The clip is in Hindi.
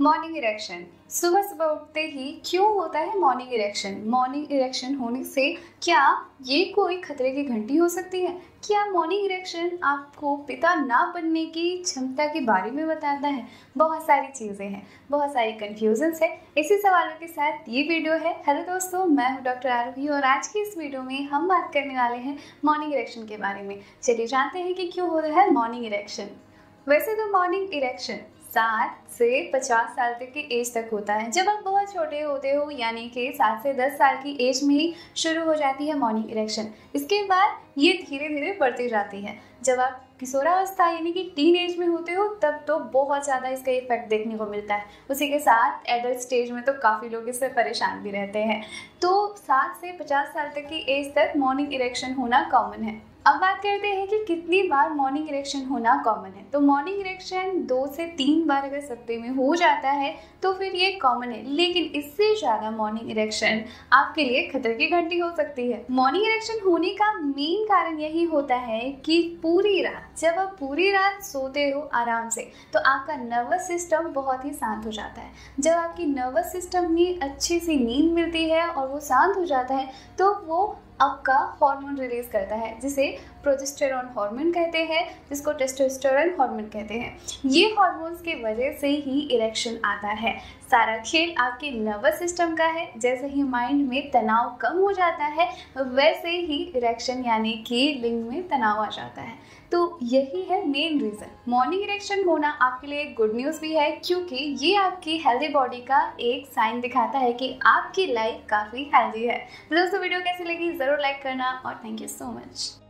मॉर्निंग इरेक्शन सुबह सुबह उठते ही क्यों होता है मॉर्निंग इरेक्शन मॉर्निंग इरेक्शन होने से क्या ये कोई खतरे की घंटी हो सकती है? क्या मॉर्निंग इरेक्शन आपको पिता ना बनने की क्षमता के बारे में बताता है? बहुत सारी चीज़ें हैं, बहुत सारी कन्फ्यूजन्स है। इसी सवालों के साथ ये वीडियो है। हेलो दोस्तों, मैं हूँ डॉक्टर आरोही और आज की इस वीडियो में हम बात करने वाले हैं मॉर्निंग इरेक्शन के बारे में। चलिए जानते हैं कि क्यों हो रहा है मॉर्निंग इरेक्शन वैसे तो मॉर्निंग इरेक्शन सात से पचास साल तक की एज तक होता है। जब आप बहुत छोटे होते हो, यानी कि सात से दस साल की एज में ही शुरू हो जाती है मॉर्निंग इरेक्शन इसके बाद ये धीरे धीरे बढ़ती जाती है। जब आप किशोरावस्था यानी कि टीन एज में होते हो, तब तो बहुत ज़्यादा इसका इफ़ेक्ट देखने को मिलता है। उसी के साथ एडल्ट स्टेज में तो काफ़ी लोग इससे परेशान भी रहते हैं। तो सात से पचास साल तक की एज तक मॉर्निंग इरेक्शन होना कॉमन है। अब बात करते हैं कि कितनी बार मॉर्निंग इरेक्शन होना कॉमन है। तो मॉर्निंग इरेक्शन दो से तीन बार अगर सप्ते में हो जाता है तो फिर ये कॉमन है। लेकिन इससे ज़्यादा मॉर्निंग इरेक्शन आपके लिए खतरे की घंटी हो सकती है। मॉर्निंग इरेक्शन होने का मेन कारण यही होता है कि पूरी रात, जब आप पूरी रात सोते हो आराम से तो आपका नर्वस सिस्टम बहुत ही शांत हो जाता है। जब आपकी नर्वस सिस्टम में अच्छी सी नींद मिलती है और वो शांत हो जाता है तो वो आपका हार्मोन रिलीज़ करता है जिसे प्रोजेस्टेरॉन हार्मोन कहते हैं, जिसको टेस्टोस्टेरोन हार्मोन कहते हैं। ये हार्मोन्स की वजह से ही इरेक्शन आता है। सारा खेल आपके नर्वस सिस्टम का है। जैसे ही माइंड में तनाव कम हो जाता है, वैसे ही इरेक्शन यानी कि लिंग में तनाव आ जाता है। तो यही है मेन रीज़न मॉर्निंग इरेक्शन होना आपके लिए गुड न्यूज़ भी है, क्योंकि ये आपकी हेल्दी बॉडी का एक साइन दिखाता है कि आपकी लाइफ काफ़ी हेल्दी है। दोस्तों, वीडियो कैसी लगी? ज़रूर लाइक करना और थैंक यू सो मच